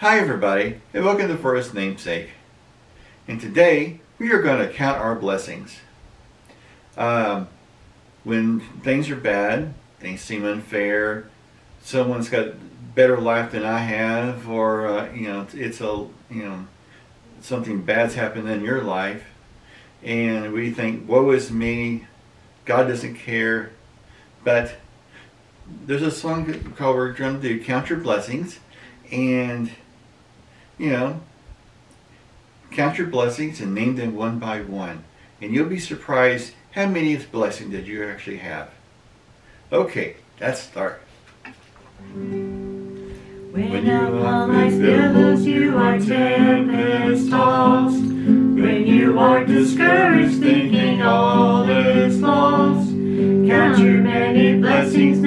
Hi everybody, and welcome to For His Name's Sake. And today, we are going to count our blessings. Um, when things are bad, things seem unfair, someone's got better life than I have, or, uh, you know, it's a, you know, something bad's happened in your life, and we think, woe is me, God doesn't care, but there's a song called we're trying to do count your blessings and you know count your blessings and name them one by one and you'll be surprised how many blessings did you actually have. Okay let's start. When upon life's billows you are tempest tossed. When you are discouraged thinking all is lost. Count your many blessings,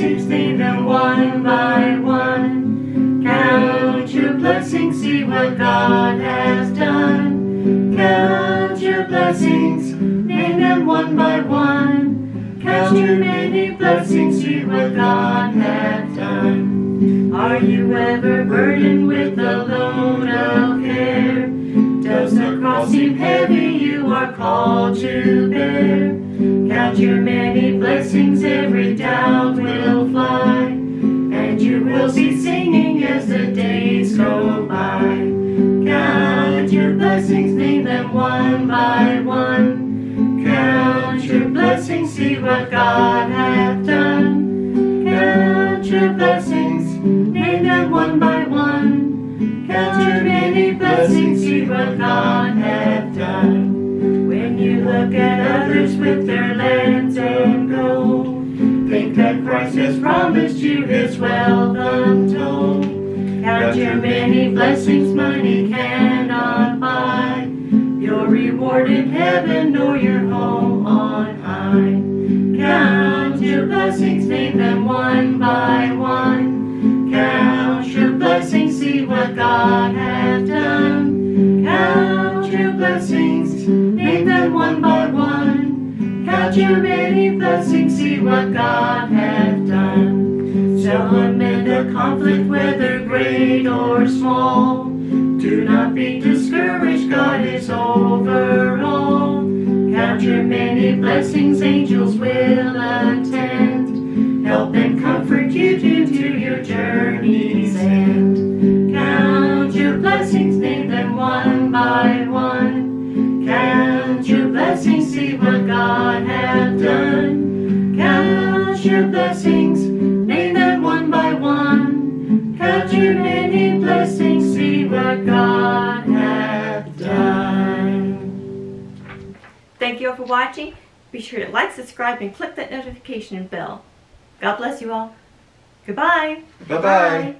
name them one by one. Count your blessings, see what God has done. Count your blessings, name them one by one. Count your many blessings, see what God hath done. Are you ever burdened with the load of care? Does the cross seem heavy you are called to bear? Count your many blessings, every doubt will fly, and you will be singing as the days go by. Count your blessings, name them one by one. Count your blessings, see what God hath done. Count your blessings, name them one by one. Count your many blessings, see what God hath done. When you look at others with their has promised you his wealth untold. Count your many blessings, money cannot buy. Your reward in heaven or your home on high. Count your blessings, name them one by one. Count your blessings, see what God hath done. Count your blessings, name them one by one. Count your many blessings, see what God small. Do not be discouraged, God is over all. Count your many blessings, angels will attend. Help and comfort you to your journey's end. Thank you all for watching. Be sure to like, subscribe, and click that notification bell. God bless you all. Goodbye. bye bye